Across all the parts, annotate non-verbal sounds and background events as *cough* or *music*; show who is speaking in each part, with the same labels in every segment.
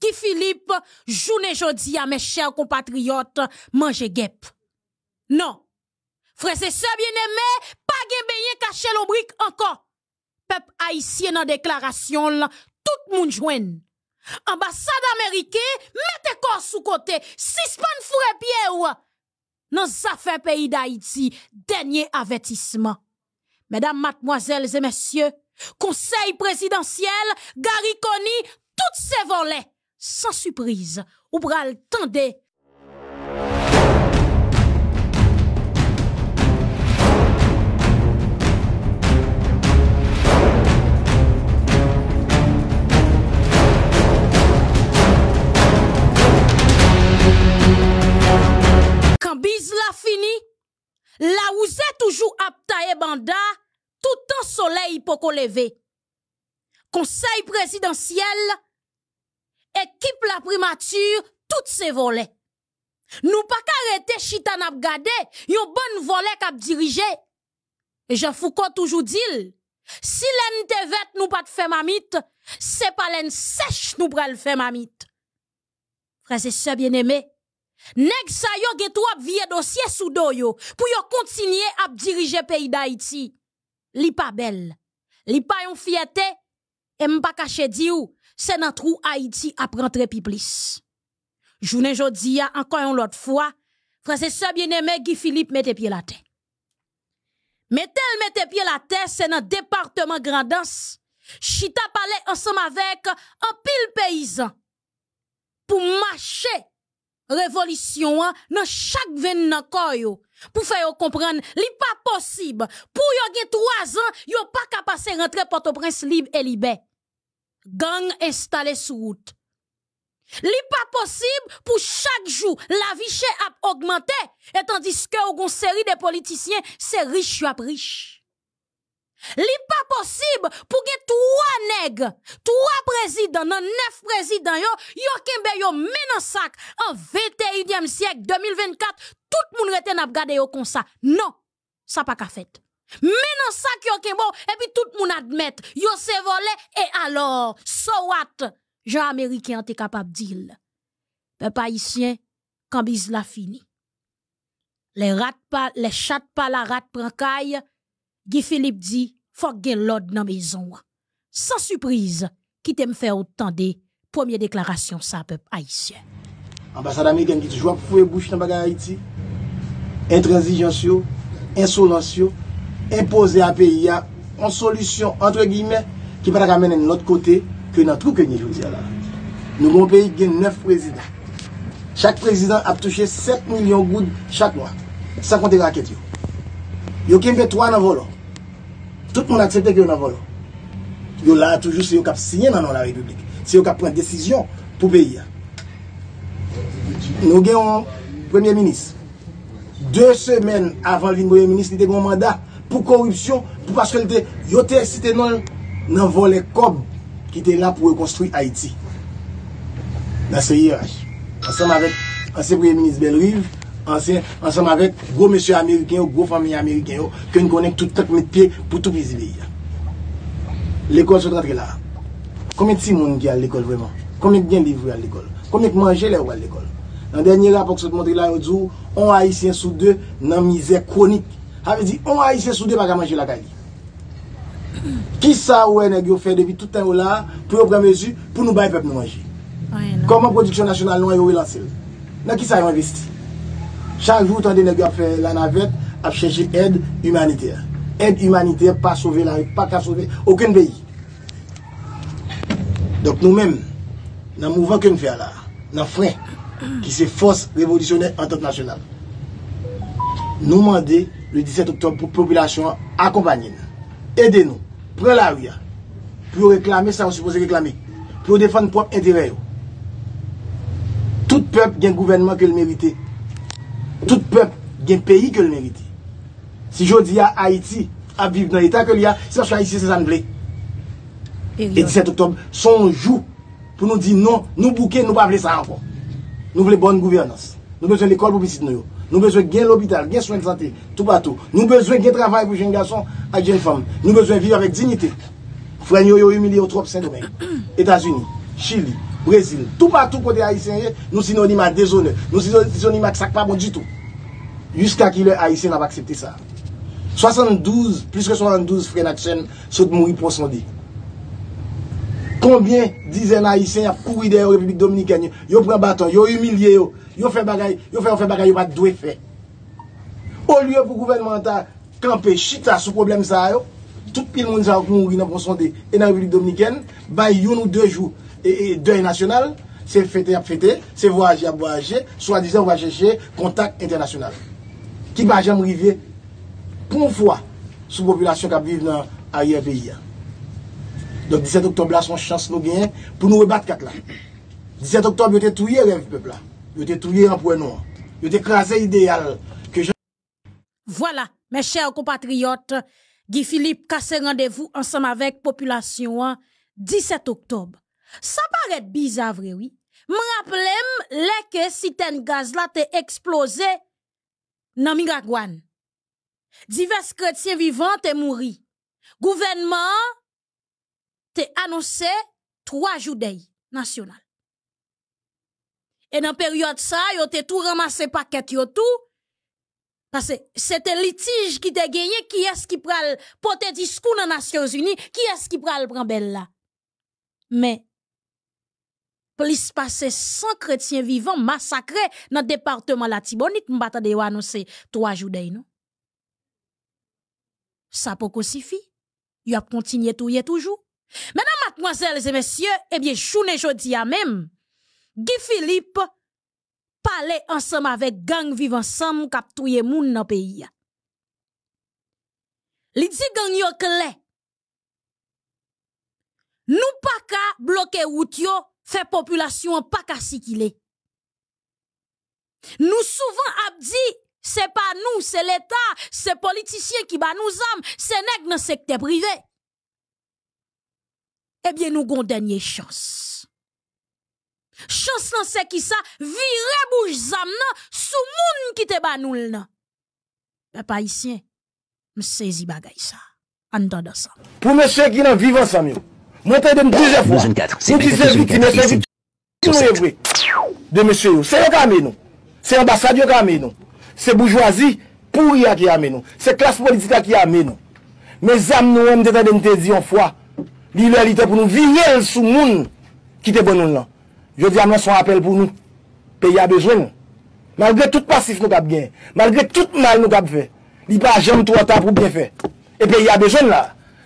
Speaker 1: Guy Philippe, journée jodi à mes chers compatriotes, manger guêpe. Non. Frère, c'est ça bien aimé, pas beignet caché l'obrique encore. Peuple haïtien dans déclaration, là, tout moun joine. Ambassade américaine, mettez corps sous côté, suspend fourre pied ou. Ça fait pays d'Haïti, dernier avertissement. Mesdames, mademoiselles et messieurs, conseil présidentiel, Gary Conny, toutes ces volets, sans surprise, ou bral tendez Quand bise la fini, là où c'est toujours aptaye banda, tout temps soleil pour qu'on leve. Conseil présidentiel, équipe la primature, toutes ces volets. Nous pas qu'arrêter chita n'a gade, yon bon volet k'ap dirige. Et Jean Foucault toujours dit, si l'en te vet nous pas de fait mamite, c'est pas l'en sèche nous pral fait mamite. Frères et sœurs bien-aimés, Nèg sa yo gen trop vieux dossier sous do yo pour yo continuer à diriger pays d'Haïti. Li pas belle. Li pas yon fierté et m'pa caché di ou, c'est nan trou Haïti à rentrer pi plis. Journée jodi a encore une autre fois, frère c'est ça bien aimé Guy Philippe mette pied la terre. Mettez mette pied la terre c'est dans département Grandance. Chita parler ensemble avec un pile paysan pour marcher révolution hein, dans chaque veine nan koyo pour faire comprendre li pas possible pour yo gen 3 ans yo pas capable rentrer Port-au-Prince libre et libé gang installé sur route li pas possible pour chaque jour la vie chère a augmenté et tandis que yon série de politiciens c'est riche yo riche Li pas possible pour que trois nègres, trois présidents, non neuf présidents yo, yo kembe yo menan sac en 21e siècle 2024, tout le monde rete n'a yo comme ça. Non, ça pas ka fait. Menan sac yo kembo et puis tout le monde admet yo se volé et alors so what? Jean américain te capable dire. Peuple haïtien quand bis la fini. Les rats pas les chats pas la rat caille Guy Philippe dit, faut gen l'ordre dans maison. Sans surprise, qui t'aime faire autant de première déclaration ça peuple haïtien?
Speaker 2: Ambassade américaine qui toujours fouet bouche dans bagay Haïti. Intransigeance yo, impose a peyi ya an solusyon entre gime ki pata kamene nou lot kote ke nan trou ke nye joudia la. Nou goun peyi gen 9 prezident. Chak prezident ap touche 7 milyon goud chak mwa. Sa konti raket yo. Yo kembe 3 nan volo. Tout moun aksepte ki yo nan volo. Yo la toujou se yo kap sinye nan nan la republik. Se yo kap pren desisyon pou peyi ya. Nou gen yon premier ministre. Deux semen avan vin premier ministre li te goun mandat pou korupsyon, pou paske lte yote site non nan vole kob ki te la pou rekonstruy Haiti. Nan se IRH. Ansem avèk, ansem Premier Ministre Belrive, ansem avèk gro mèche Ameriken yo, gro famye Ameriken yo, ke yon konen tout tak met pie pou tout pizib li ya. L'ekol sou tratre la. Kome ti moun ki al l'ekol vreman? Kome gen livri al l'ekol? Kome manje le ou al l'ekol? Nan denye rapok sou te montre la yo djou, on Haitien sou de nan mizè kronik Ave di, on a yise soude baka manje lakay li. Ki sa wè neg yo fè debi toutan yo la, pou yo pren mesu, pou nou bay pep nou manje. Koman produksyon nasyonal nou yo wè lansil? Nan ki sa yo investi? Chak jou tande neg yo ap fè la navet, ap chèche ed humanitèr. Ed humanitèr pa sove la, pa ka sove, okèn beyi. Dok nou men, nan mouvan ke nou fè la, nan fren, ki se fos revolisyonè an tot nasyonal. Nou mande, le 17 oktob pou populasyon akompanyen. Ede nou, pre la ou ya, pou reklame sa ou suppose reklame, pou defan prop entere yo. Oh. Tout pep gen gouvenman ke l merite. Tout pep gen peyi ke l merite. Si jodi ya Haiti ap viv nan etat ke li ya, se pas kwa Haiti se san ble. E 17 oktob, son jou pou nou di non, nou bouke, nou pa vle sa ankon. Nou vle bonne gouvernance. Nou bezwen l ekol pou bisit nou yo. Nous besoin de l'hôpital, de soins de santé, tout partout. Nous besoin de travail pour jeunes garçons et jeunes femmes. Nous besoin de vivre avec dignité. Frère, nous sommes humiliés au trop Saint-Domingue. *coughs* États-Unis, Chili, Brésil, tout partout côté haïtien, nous synonymes à déshonneur. Nous synonymes à ça pas bon du tout. Jusqu'à qui le haïtien n'a pas accepté ça. 72, plus que 72 frères d'action sont morts pour sondé. Combien dizaines haïtiens ont couru derrière la République dominicaine Ils prennent bâton, ils humilié. Yo. yo fè bagay, yo fè, yo fè bagay, yo bat dwe fè. O liyo pou gouvernemental kampe chita sou problem sa yo, tout pil moun sa yo koun wina pon sonde e nan Republik Dominiken, bay yon ou 2 jou e, e dèy nasyonal, se fète ap fète, se voyaje ap voyaje, swa dizan ou va chèche kontak internasyonal. Ki ba jam rive pon fwa sou populasyon kap vive nan a ye veyi ya. Donk 17 oktob la son chans nou genyen pou nou rebat kat la. 17 oktob yo te touye rev pepla. Là. Il était tué en point noir. Il était écrasé idéal que
Speaker 1: Voilà, mes chers compatriotes, Guy Philippe casse rendez-vous ensemble avec population 17 octobre. Ça paraît bizarre vrai oui. Me rappelem les que citerne gaz là te explosé dans Miragouane. Divers chrétiens vivants te mouri. Gouvernement te annoncé trois jours national. Et dans période ça, yo te tout ramassé paquet yo tout. Parce que c'était litige qui te gagné, qui est-ce qui pral porter discours dans les Nations Unies, qui est-ce qui pral prendre belle là? Mais, plus passé 100 chrétiens vivants massacrés dans le département la Tibonite, m'bata de annoncer trois jours non? Ça peut suffire. Il a continué tout toujours. Mesdames, mademoiselles et messieurs, eh bien, journée jodi a même, Guy Philippe parlait ensemble avec gang vivant ensemble kap touye moun dans pays. Li dit gang yo clé. Nous pas ka bloquer route yo, fait population pas ka sikile. Nous souvent ap dit c'est pas nous, c'est l'État, c'est politiciens qui ba nous âmes, c'est nèg dans secteur privé. Eh bien, nous avons dernière chance. Chans nan se ki sa vire bouj zam nan sou moun ki te banoul nan. Pe pa isyen, m sezi bagay sa. An dan
Speaker 2: da sa. Pou mè se ki nan vivan sa mè. Mwen te dem dizè fwa. Mwen ti se viti, mwen se viti. Mwen se viti. De mè se yo. Se yo kame nou. Se ambasad yo kame nou. Se boujwazi pou ya ki ame nou. Se klas politika ki ame nou. Me zam nou mwen te te dem te di yon fwa. Li lè li te pou nou vinyel sou moun ki te bonoun lan. Je di anwen son apel pou nou. Peyi a bejwen nou. Malgre tout pasif nou kap gen. Malgre tout mal nou kap fe. Li pa jem tou ata pou bien fe. E peyi a bejwen la.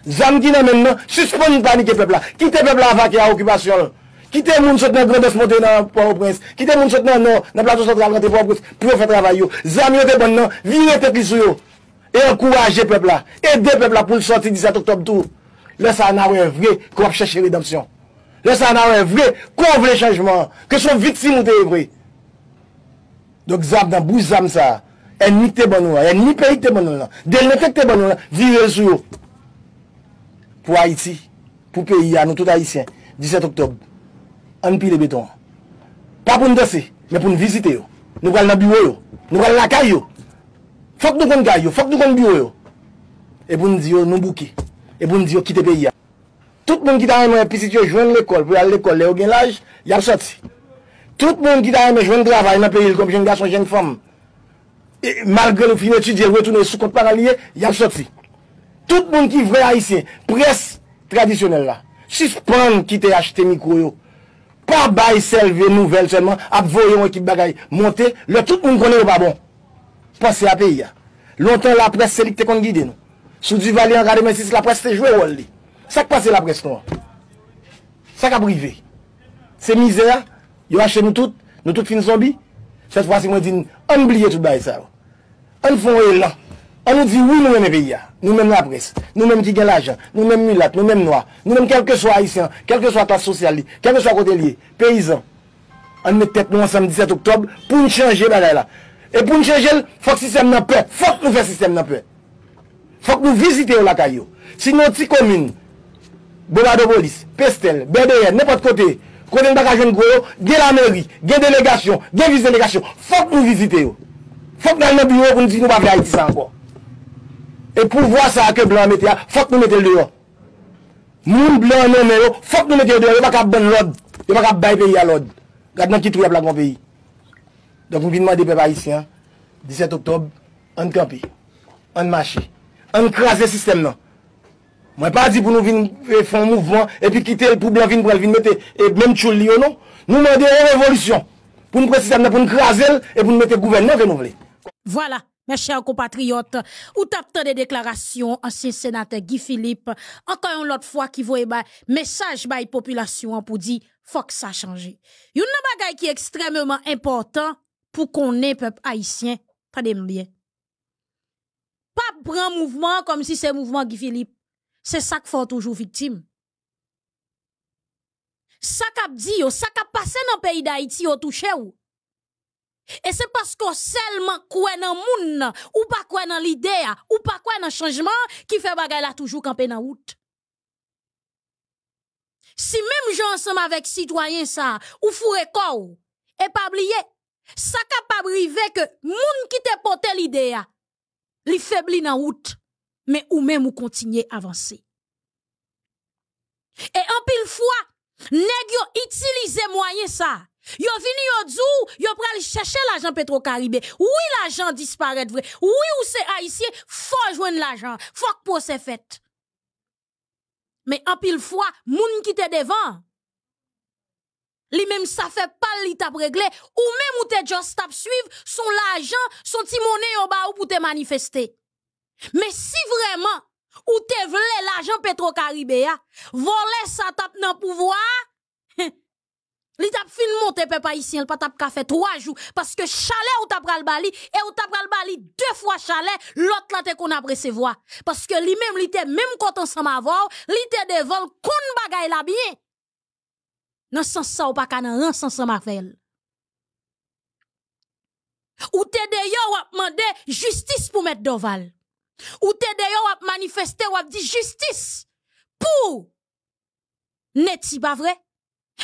Speaker 2: Zam ki nan men nan, suspon nou panike pepla. Kite pepla avak ya okupasyon lan. Kite moun sot nan grandes monte nan Port-au-Prince. Kite moun sot nan nan, nan plato sotral nan te Port-au-Prince. Pou yo fè travay yo. Zam yo te bon nan, vire te pli sou yo. E ankouraje pepla. E de pepla pou l'sorti 17 oktob tou. Le sa nan wè vre, kwa ap chèche redamsyon. Le sa nan wè vre, kon vle chanjman, ke son vitim ou te vre. Dok zap nan bou zam sa, en ni te ban nou la, en ni peyi te ban nou la, del nete te ban nou la, vire sou yo. Pou Haiti, pou peyi ya, nou tout Haitien, 17 Oktob, an pi le beton. Pa pou nou desi, men pou nou vizite yo. Nou gal nan biwo yo, nou gal la kay yo. Fok nou kon kay yo, fok nou kon biwo yo. E pou nou di yo nou bouki, e pou nou di yo kite peyi ya. Tout moun ki ta yon mwen pisit yo jwen l'ekol, pou yal l'ekol, le yo gen laj, yal soti. Tout moun ki ta yon mwen jwen travay nan peyi, kom jen gason, jen fom, e, malgre nou fin etudye, wetounen sou kont paraliye, yal soti. Tout moun ki vre haisyen, pres tradisyonel la, suspande ki te achete mikou yo. Pa bay selve nouvel selman, ap voyon ekip bagay, monte, le tout moun konen yo pa bon. Pase a peyi ya. Lontan la pres selik te kon gide nou. Sou di vali an gade men sis la pres te jwe wol li. Sak pase la pres nou. Sak ap rive. Se mize mizera, yo ache nou tout, nou tout fin zombi. Set fwa si mwen din, an bliye tout bay sa. An fon el lan. An nou di, wou nou men e beya. Nou men la pres. Nou men ki gen la jan. Nou men mulat. Nou men noa. Nou men kelke so haisyen. Kelke so atas sosyal li. Kelke so akote li. Peyizan. An met tet nou ansam 17 oktob pou nou chanje bagay la. E pou nou chanje l, fok sistem nan pe. Fok nou fe sistem nan pe. Fok nou vizite yo la kayo. Si nou ti komine, Bola de polis, pestel, BDN, nepot kote, kote n baka jen gwo yo, gen la meri, gen delegasyon, gen viz delegasyon, fok nou vizite yo. Fok nan nan bureau pou nou di nou pa vle Haiti sa anko. E pou vwa sa ke blan mette ya, fok nou mette l deyo. Moun blan nan yo, fok nou mette l deyo, yo baka bon lod, yo baka bay peyi a lod. Gad nan ki tou ya plak moun peyi. Donk mou binman de pepa Haitien, 17 Oktob, an kampi, an machi, an kras de sistem nan. Mwen pa di pou nou vin fon mouvman, epi kite pou blan vin pou el vin mette, e menm choul li yo nou. Nou mwen de revolutyon. Pou nou pre sistem nan pou nou krasi el, pou nou mette gouvenman ke nou vle.
Speaker 1: Voilà. Mes chers compatriotes, ou tapte de déclaration ancien sénateur Guy Philippe, encore une autre fois qui voit ba message by population pour dire faut que ça change. Yon nan bagay qui est extrêmement important pour qu'on ait peuple haïtien, tendez bien. Pas prendre mouvement comme si c'est mouvement Guy Philippe. C'est ça qui fait toujours victime. Ça qu'a dit, ça qu'a passé dans le pays d'Haïti, au touché ou. Et c'est parce que seulement quoi dans moun ou pas quoi dans l'idée ou pas quoi dans changement qui fait bagay la toujours camper dans route. Si même gens ensemble avec citoyens ça ou fourré corps et pas oublier ça capable arriver que moun qui te porté l'idée li faibli dans route mais ou même ou continuer avancer. Et en pile fois nèg yo utiliser moyen ça Yo vini yo djou, yo pral chercher l'argent Petro-Caribé. Oui, l'argent disparaît vrai. Oui, ou c'est haïtien, faut joindre l'argent. Faut que pour c'est fait. Mais en pile fois, moun qui te devant, li même ça fait pas li tap réglé, ou même ou te just tap son l'argent, son ti monnaie au bas ou pour te manifester. Mais si vraiment, ou te vle l'argent Petro-Caribé, voler ça tap nan pouvoir, *laughs* Li tap fin monte pe pa ici, el pa tap ka trois jours parce que chalet ou tap pral bali et ou tap pral bali deux fois chalet, l'autre là te qu'on a recevoir parce que li même li te même quand ensemble avant, li te devant kon bagay la bien. Nan sens ça ou pas ka nan ran sens avec Ou te mande justice pour mettre Doval. Ou te de yo wap manifester wap di justice pour Neti pas vrai?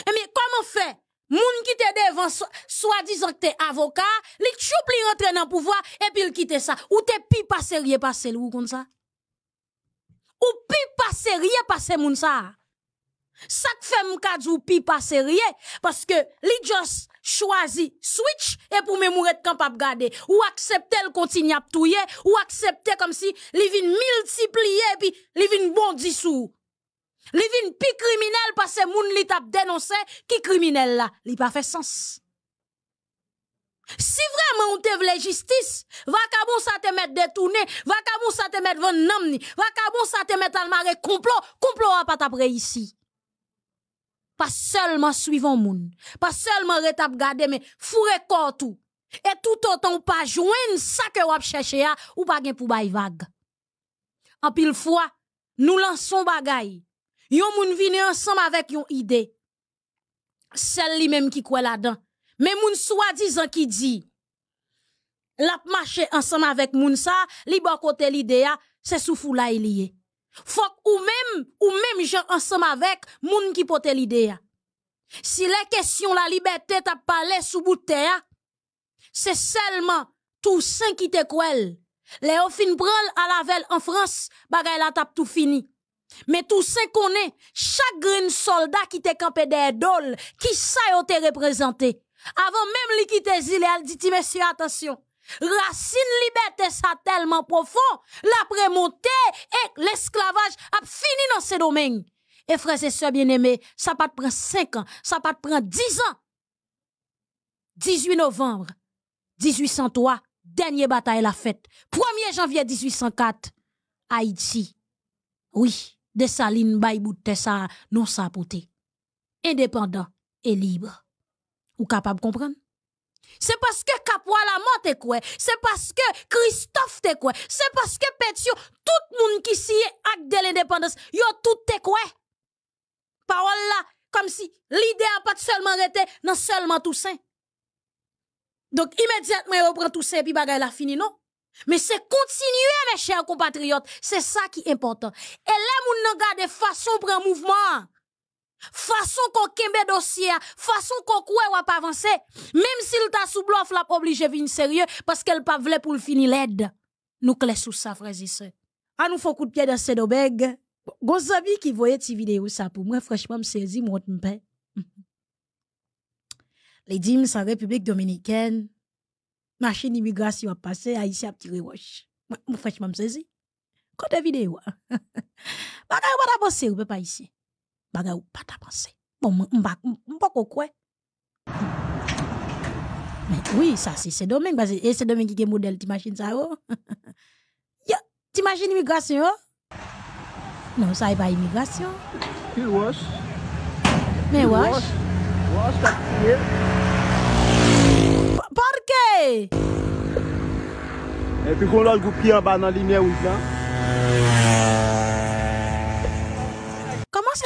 Speaker 1: Mais comment faire? Moun qui te devant soi-disant que t'es avocat, li choup li rentre dans pouvoir et puis il quitte ça. Ou te pi pas sérieux passer ou comme ça? Ou pi pas sérieux passer moun ça? Ça fait m'ka ou pi pas sérieux parce que li just choisi switch et pour me mourir capable garder ou accepter le continuer à touyer ou accepter comme si li vin multiplier puis li vin bondi sous Li pi criminel parce que moun li dénoncé qui criminel là, li pas fait sens. Si vraiment on te vle justice, va kabon ça te mettre détourné, va kabon ça te mettre van namni, va kabon ça te mettre almaré complot, complot a pas après ici. Pas seulement suivant moun, pas seulement retap garder mais fourre corps tout. Et tout autant pas joindre ça que wap chercher ou pas gen pour bay vague. En pile fois, nous lançons bagay Yon moun vini ensemble avec yon idée. Celle li même qui croit là-dedans. Mais moun soi-disant qui dit, la marché ensemble avec moun sa, li bon côté l'idée c'est sous fou la lié. Faut ou même, ou même gens ensemble avec moun qui pote l'idée Si les questions la liberté t'a parlé sous bout c'est seulement tout saint qui te kwel. Les fin pral à la velle en France, bagay la tap tout fini. Mais tout ce qu'on est, chaque grain soldat qui te campé des dol, qui ça yo te représenté. Avant même li quitte zile, elle dit, monsieur, attention. Racine liberté ça tellement profond, la prémontée et l'esclavage a fini dans ce domaine. Et frères et sœurs bien-aimés, ça pas te prendre 5 ans, ça pas te prendre 10 ans. 18 novembre 1803, dernière bataille la fête. 1er janvier 1804, Haïti. Oui, de saline bay bout ça non sapoté. Indépendant et libre. Ou capable comprendre? C'est parce que Capois la mort te quoi, c'est parce que Christophe te quoi, c'est parce que Pétion, tout le monde qui s'y est acte de l'indépendance, yo tout te quoi. Parole là, comme si l'idée a pas seulement été, non seulement Toussaint. Donc immédiatement, on prend Toussaint puis bagay la fini, non? Mais c'est continuer, mes chers compatriotes. C'est ça qui est important. Et là, moun nan gade façon prend mouvement. Façon qu'on kembe dossier, façon qu'on kouè wap avancer. Même s'il t'a sous bluff, la obligé vin sérieux parce qu'elle pas voulait pour le finir l'aide. Nous clés sous ça, et sœurs. Ah, nous faut coup de pied dans ces dobeg. Gonzabi qui voyait ti vidéo ça pour moi, franchement, me saisi, mon m'pain. *laughs* Les dîmes sans République dominicaine, machine immigration a passé, Haïtien a tiré roche. Moi, franchement, me saisi. Côté vidéo. Bagay ou pas ta pensé, ou pas ici. bagay ou pa ta panse. Bon, mpa kokwe. Men, oui, sa si se domen, e se domen ki gen model ti machin sa yo. Yo, ti machin imigrasyon yo. Non, sa
Speaker 3: e pa
Speaker 1: imigrasyon.
Speaker 3: Ki
Speaker 1: wos?
Speaker 3: Men wos? Wos tak
Speaker 1: ye? Porke!
Speaker 3: E pi kon lal goupi an ba nan linye wik lan.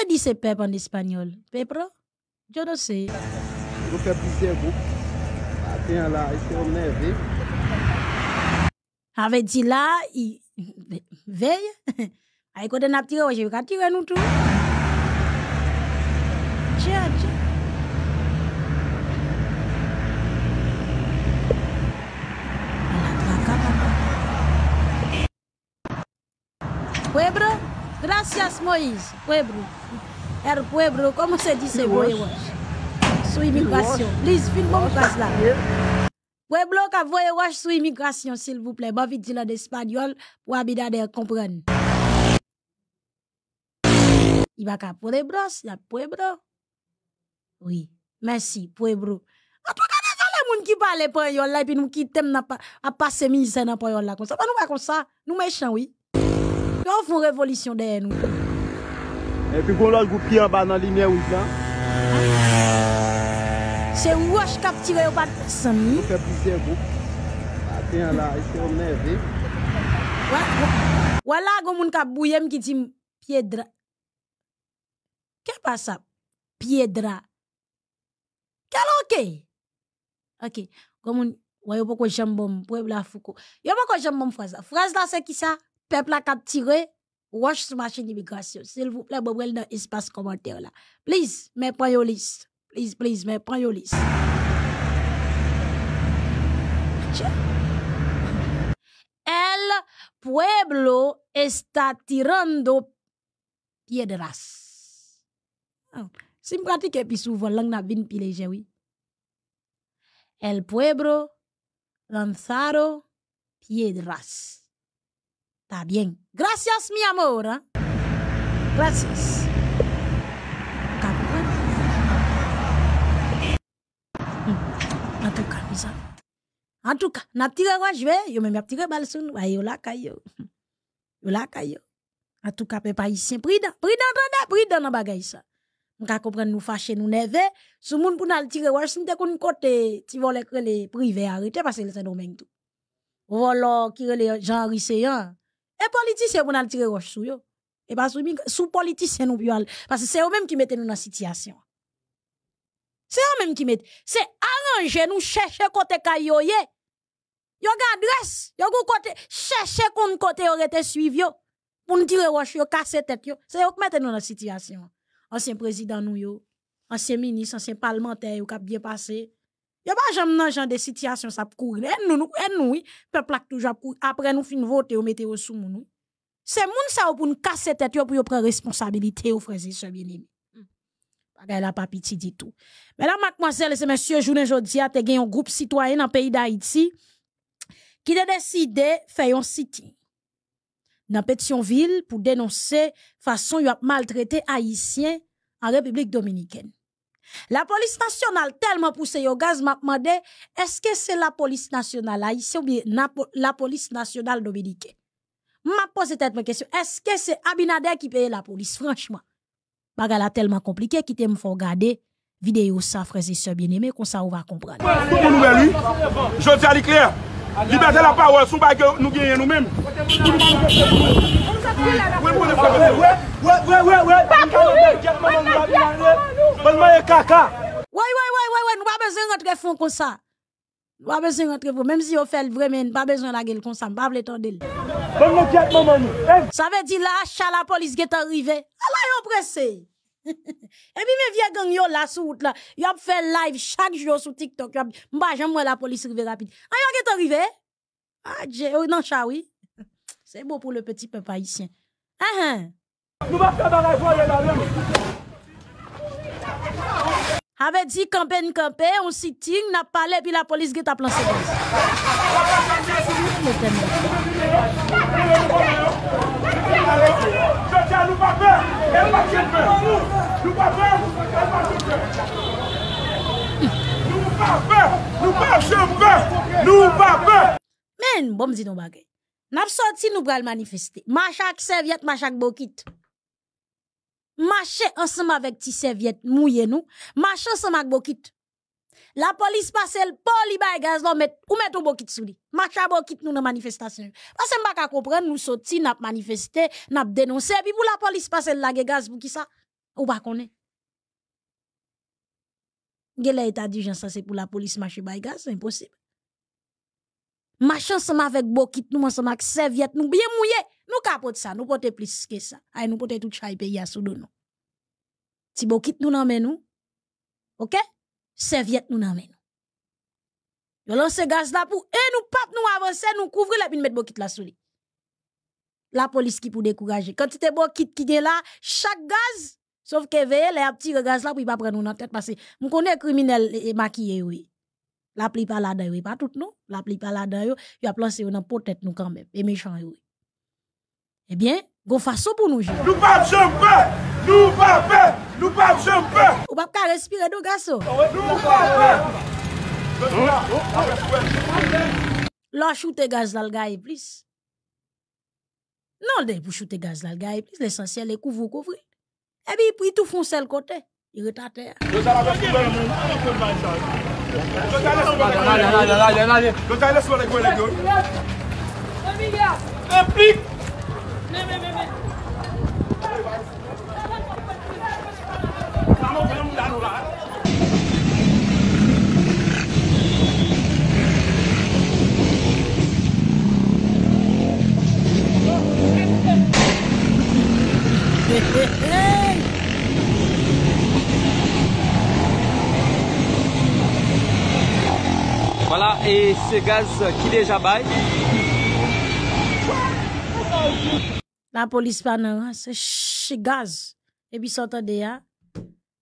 Speaker 1: Se dit ce pep en espagnol? Pepro? No sé.
Speaker 3: Goup fe plisye goup. Ate an la, ite om neve.
Speaker 1: Avait dit là, il veille. Ay kote nap tire wesh, ka tire nou tou. Tja, tja. Gracias Moïse. Pueblo. Er pueblo, como se dice? Voye wesh? Sou immigration. Please, fin bon place là. Pueblo ka voye wash sou immigration, s'il vous plaît. Ba vite di la d'espagnol, pou abidade comprendre. Il va ka pueblos, ya pueblo. Oui, merci, pueblo. En tout cas, désolé, moun qui parle espagnol là, et puis nous qui t'aiment n'a à passer misère dans espagnol là, comme ça. Pas nous pas comme ça. Nous méchants, oui. Yon foun revolisyon deye
Speaker 3: nou. Epi kon lòl goupi an ba nan linye ou jan.
Speaker 1: Se wòch kap tire yo pat san
Speaker 3: mi. Ou pe plisye goup. Ate yon la, ete yon neve.
Speaker 1: Wala goun moun kap bouyem ki tim piedra. Ke pa sa? Piedra. Kalo ke? Ok. Goun moun, wè yo poko jambom, pwè e bla fuko. Yo poko jambom fwaza. Fwaza la se ki sa? Peuple cap tiré. Wash sur machine d'immigration. S'il vous plaît, bon, dans espace commentaire là. Please, mais prends yo liste. Please, please, mais prends yo liste. Tiens. El pueblo está tirando piedras. Oh, si m pratique plus souvent, langue na vin pi léger, oui. El pueblo lanzaro piedras. Bien. Gracias, mi amor. ¿ah? Gracias. En tout cas. En tout cas, n'a tiré quoi je vais, yo même a tiré balle sur nous, yo la kayo. Yo la kayo. En tout cas, peuple haïtien, prudent, prudent, prudent, dans bagay ça. Comprendre nous fâcher nous nerve, sou moun pou tirer kon côté ti les privé arrêté parce que c'est domaine tout. Qui les gens. Et politicien pou nan tirer wash sou yo. Et pas sou sou politicien nous puis parce que c'est eux même qui mettent nous dans situation. C'est eux même qui mettent. C'est arranger nous chercher côté kayoye. Yo adresse, yo côté chercher kon côté rete suivre yo pour nous tirer roche yo casser tête yo. C'est eux qui mettent nous dans situation. Ancien président nous yo, ancien ministre, ancien parlementaire yo k'ap bien passé. Yo pas jamais nan genre de situation ça pour courir. Et nous nous et nous peuple a toujours après nous fin voter ou mettre sous moun. oui. C'est moun ça pour nous casser tête yo pour yo prendre responsabilité aux frères et sœurs bien-aimés. Bagay la pa piti di tout. Mesdames, mademoiselles et messieurs, journée jodi a te gen un groupe citoyen dans le pays d'Haïti qui a décidé faire un sitting dans Pétionville pour dénoncer façon y a maltraité haïtien en République dominicaine. La police nationale tellement poussé au gaz m'a demandé est-ce que c'est la police nationale haïtienne ou bien la police nationale dominicaine? M'a posé cette question est-ce que c'est Abinader qui paye la police? Franchement? Bagay la tellement compliqué qui te me faut regarder vidéo ça frères et sœurs bien-aimés comme ça on va comprendre.
Speaker 4: Tout moun nou lui, jodi a li kler. Liberté la parole, sou bagay nou genyen nou men.
Speaker 1: Ouais, ouais, ouais, ouais, ouais, nous pas besoin de rentrer fond comme ça. Nous pas besoin de rentrer fond. Même si on fait le vrai, mais nous pas besoin de la gueule comme ça. Nous pas besoin de Ça veut dire là, la police qui est arrivé. Ah là, yon pressé. *laughs* Et puis, mes vieux gang yo là, sous route là, yon a fait live chaque jour sur TikTok. Yon m'a jamais la police arrive rapide. Ah, yon qui est arrivé? Ah, j'ai, oh, non, chat, oui. C'est beau pour le petit peuple haïtien. Ah, ah. Ave di kampen kampen, on siting, na pale, pi la
Speaker 4: polis get a plan se gaz.
Speaker 1: Men, bom di nou bagay. Nap soti nou pral manifesti. Machak serviet, machak bokit. Mache ansama vek ti serviet mouye nou, mache ansama ak bokit. La polis pase l poli bay gaz lò met, ou met ou bokit sou li. Mache a bokit nou nan manifestasyon. Pase mba ka kompren nou soti nap manifeste, nap denonse, pi pou la polis pase l lage gaz pou ki sa, ou ba konen. Gè la etat di jan sa se pou la polis mache bay gaz, se imposib. Mache ansama vek bokit nou, ansama ak serviet nou, biye mouye. Nous capote ça, nous porter plus que ça. Ay nous porter tout chay pays à sous nous. Ti bokit nous nan men nous. OK? Serviette nous nan men nous. Yo lance gaz là pour et nous pap nous avancer, nous couvrir la puis mettre bokit là sous li. La police qui pour décourager. Quand tu bokit qui est là, chaque gaz sauf que veille les petit gaz là pour pas prendre nous dans tête parce que nous connaît criminel et maquillé oui. La pli pas là-dedans, oui, pas tout non. La pli pas là-dedans, yo, yo a placé dans peut-être nous quand même. Et méchant, oui. Eh bien, go façon pour nous jouer.
Speaker 4: Nous pas peur. Nous pas peur. Nous pas peur.
Speaker 1: Ou pas ka respirer do garçon.
Speaker 4: Nous pas peur.
Speaker 1: Là shooter gaz là le gars plus. Non, de pour shooter gaz là le gars plus l'essentiel est couvre couvrir. Et puis puis tout foncer le côté. Il retarde.
Speaker 4: Implique.
Speaker 5: Voilà, et ce gaz qui déjà baille.
Speaker 1: La police pas nan, c'est ch- gaz. Et puis s'entende ya.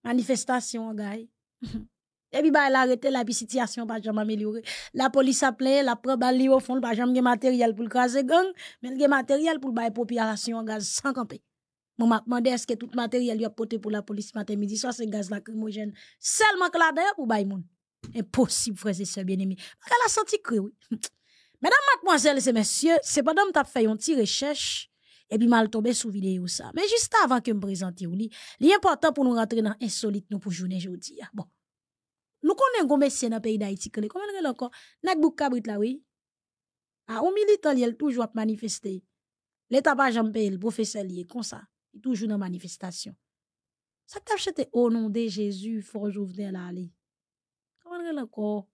Speaker 1: Manifestation gars. *laughs* Et puis bah la arrêté la puis situation pas jamais améliorée. La police a plein, la prend bali au fond, pas jamais gen matériel pour le craser gang, mais gen matériel pour bailler population gaz sans camper. Mon m'a est-ce que tout matériel y a porté pour la police matin midi soir c'est gaz que là d'ailleurs pour bailler moun? Impossible frère et sœurs bien-aimés. Elle a senti cru oui. *laughs* Mesdames, mademoiselles et messieurs, c'est pendant que t'as fait une petite recherche et puis mal tombé sous vidéo ça. Mais juste avant que me présente ou li, l'important pour nous rentrer dans insolite nous pour journée aujourd'hui. Bon. Nous connaissons un dans le pays d'Haïti que comment on encore? Nak bouk kabrit là oui. Ah, un militant il toujours manifester. L'état pas jamais le professeur lié comme ça. Il toujours dans manifestation. Ça t'a acheté au nom de Jésus, fort Jouvenel Ali. Comment on encore?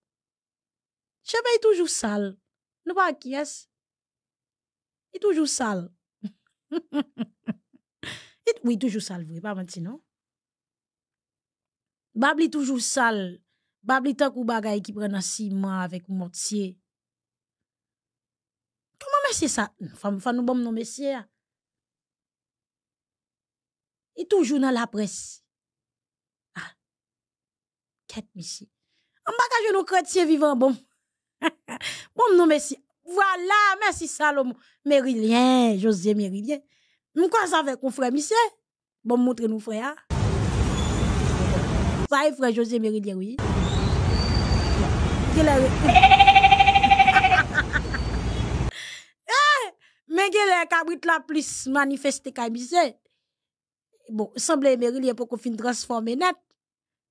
Speaker 1: Est toujours sale. Nous pas qui est Il est *laughs* It- oui, toujours sale, vrai, pas menti, non? Babli toujours sale. Babli tant kou bagay qui prend un ciment avec mortier. Comment monsieur ça? Femme, femme nous bon non monsieur. ya. Il toujours dans la presse. Ah. Quête monsieur. En bagage nous chrétiens vivant bon. *laughs* bon non monsieur. Voilà, merci Salomon. Mérilien, José Mérilien. Nous ça avec mon frère monsieur? Bon montre nous frère. Ça est frère José Mérilien oui. *laughs* Eh, Mais quelle est la plus manifesté kay monsieur? Bon, semble Mérilien pour qu'on fin transformer net.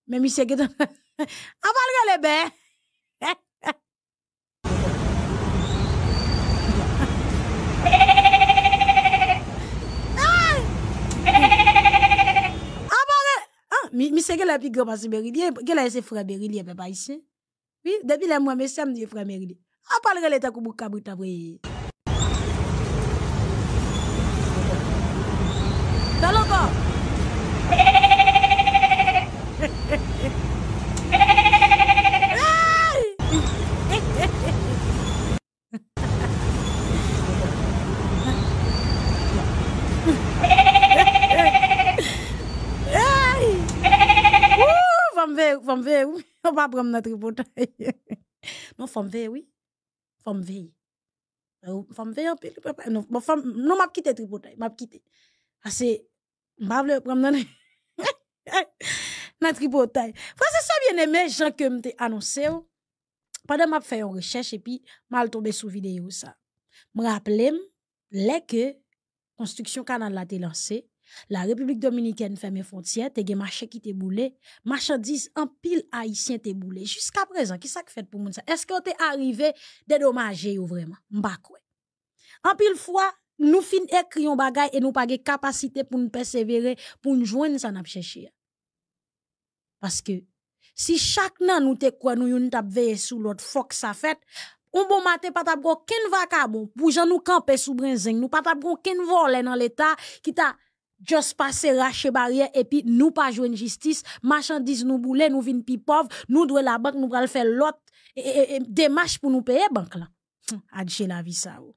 Speaker 1: Mais monsieur qui On va le Ah, bon, ah, mi se gè la pi gè pasi berilye, gè la se fra berilye pe pa isi. Oui, depi la mwa me se amdi fra berilye. A ah, pal re le takou bou kabrit avre. Talon kon! Va me faire, *laughs* va pas prendre notre tripotaille. *laughs* non. Faut me veiller. Euh, Faut me veiller un peu. Non, bon, faut, non, m'a quitté tripotaille, m'a quitté. Parce que, m'a vle prendre dans notre *laughs* tripotaille. Frère, c'est ça bien aimé, Jean, que m'te annoncé, ou. pendant m'a fait une recherche et puis m'a tombé sous vidéo ça. Me rappelé, les que construction canal la te lancé, la République dominicaine ferme frontières, te gen marché qui te boulé, marchandise en pile haïtien te boulé. Jusqu'à présent, qui ça que fait pour moun ça? Est-ce que t'es arrivé dédommager ou vraiment? M'ba kwe. En pile fois, nous fin écrit un bagay et nous pas capacité pour nous persévérer, pour nous joindre ça n'a. Parce que si chaque nan nous te quoi nous yon tap veillé sous l'autre que ça fait un bon matin pas tap ken vacabon pour jan nous camper sous brinzing nous pas tap ken voler dans l'état qui t'a just passé rache barrière et puis nous pas jouer justice. Marchandise nous boule nous vinn pi pauvre nous doit la banque nous pral faire l'autre et- et- et démarche pour nous payer banque là. Hum, adje la
Speaker 6: la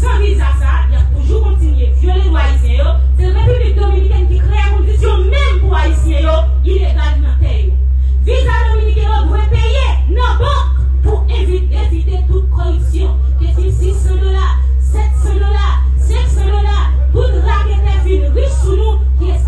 Speaker 6: 100.000 asas, il y a toujours continué à violer les Haïtiens. C'est la République dominicaine qui crée la condition même pour Haïtiens illégales dans terre. Visa dominicaine doit payer nos banques pour éviter, toute corruption. Que 600 dollars, 700 dollars, 500 dollars, toute raquette est riche sous nous qui est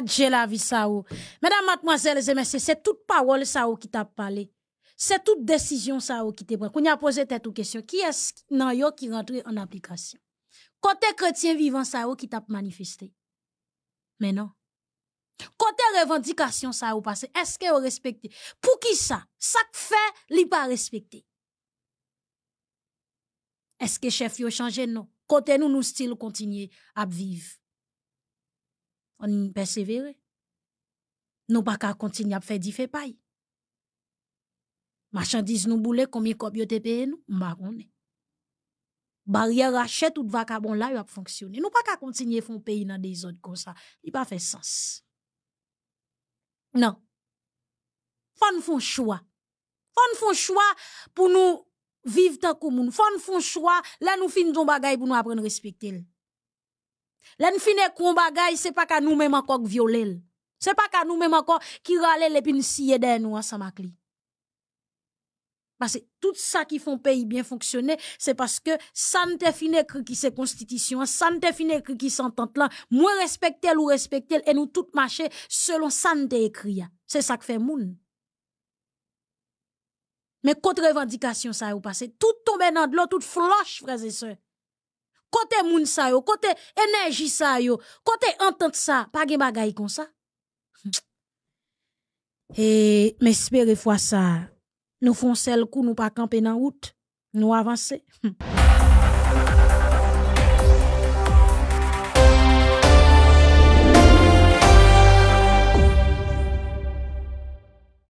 Speaker 1: Adje la vie ça ou. Mesdames, mademoiselles et messieurs, c'est toute parole ça ou qui t'a parlé. C'est toute décision ça ou qui te prend. Qu'on a posé tête ou question, qui est-ce nan yo qui rentre en application? Côté chrétien vivant ça ou qui t'a manifesté? Mais non. Côté revendication ça ou passé, est-ce que vous respectez? Pour qui ça? Ça fait, li pas respecté. Est-ce que chef yo changé? Non. Côté nous, nous style continuer à vivre. On persévère. Nous pas qu'à continuer à faire du fait paille. Marchandise nous boule, combien de yo te paye nous? M'a connaît. Barrière rachète tout vacabon là, il a fonctionné. Nous pas qu'à continuer font pays dans des zones comme ça. Il pas fait sens. Non. Faut nous faire choix. Faut nous faire choix pour nous vivre tant que moun. Faut nous faire choix là nous fin ton bagay pour nous apprendre à respecter. Nous finir kon bagay c'est pas qu'à nous même encore violer. C'est pas qu'à nous même encore qui râler et puis nous scier derrière nous ensemble avec lui. Parce que tout ça qui font pays bien fonctionner, c'est parce que ça ne fin écrit qui c'est constitution, ça ne fin écrit qui s'entente là, moi respecter ou respecter et nous tout marcher selon ça ne écrit. C'est ça que fait moun. Mais contre revendication ça ou passé, tout tombe dans de l'eau, tout floche frères et sœurs. kote moun sa yo, kote enerji sa yo, kote entente sa, pa gen bagay kon sa. Hmm. E, mespere fwa sa, nou fon sel kou nou pa kampe nan wout, nou avanse. Hmm.